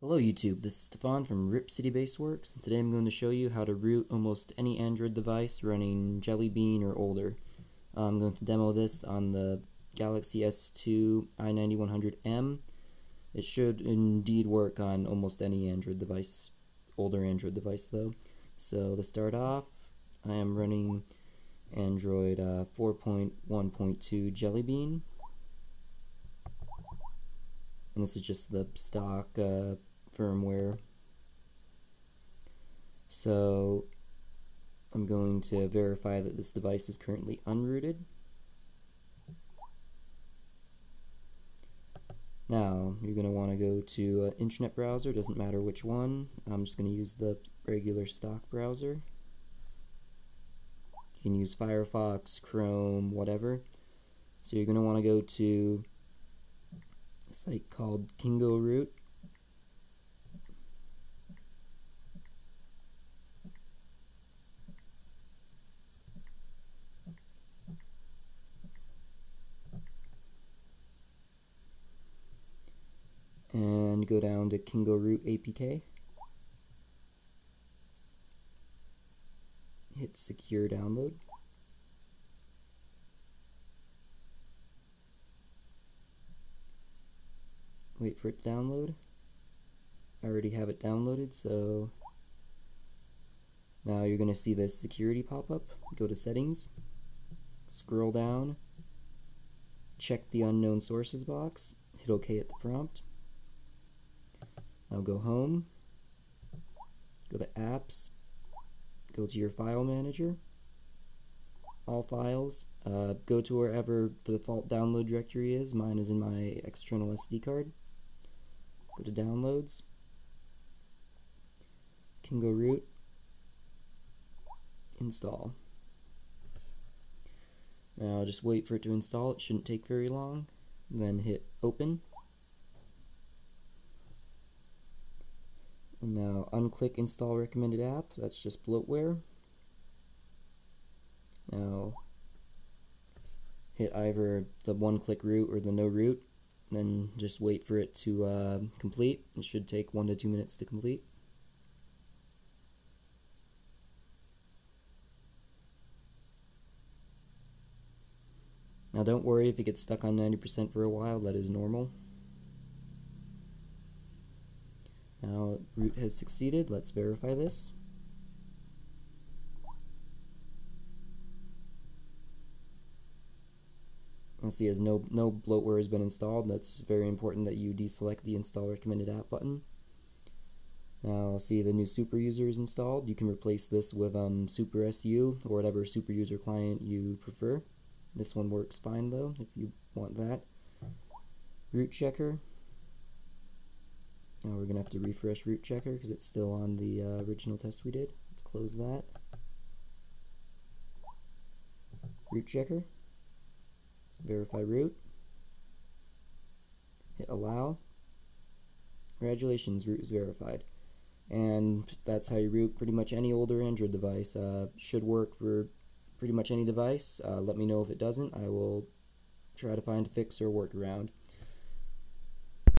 Hello YouTube, this is Stefan from Rip City BassWorks, and today I'm going to show you how to root almost any Android device running Jelly Bean or older. I'm going to demo this on the Galaxy S2 i9100M. It should indeed work on almost any Android device, older Android device though. So to start off, I am running Android uh, 4.1.2 Jelly Bean and this is just the stock uh, firmware. So I'm going to verify that this device is currently unrooted. Now, you're going to want to go to an internet browser, doesn't matter which one. I'm just going to use the regular stock browser. You can use Firefox, Chrome, whatever. So you're going to want to go to a site called Kingo Root. and go down to Kingo Root APK. Hit secure download. Wait for it to download. I already have it downloaded, so now you're going to see this security pop up. Go to settings, scroll down, check the unknown sources box, hit OK at the prompt. Now go home, go to apps, go to your file manager, all files, uh, go to wherever the default download directory is. Mine is in my external SD card. Go to downloads, Kingo Root, install. Now just wait for it to install, it shouldn't take very long. Then hit open. And now unclick install recommended app, that's just bloatware. Now hit either the one click root or the no root, then just wait for it to uh, complete. It should take one to two minutes to complete. Now don't worry if it gets stuck on 90% for a while, that is normal. Now root has succeeded, let's verify this. I see as no, no bloatware has been installed, that's very important that you deselect the install recommended app button. Now I'll see the new super user is installed. You can replace this with um, SuperSU or whatever super user client you prefer. This one works fine though if you want that. Root checker, now we're going to have to refresh root checker because it's still on the uh, original test we did. Let's close that. Root checker. Verify root. Hit allow. Congratulations, root is verified. And that's how you root pretty much any older Android device. Uh, should work for pretty much any device. Uh, let me know if it doesn't. I will try to find a fix or workaround.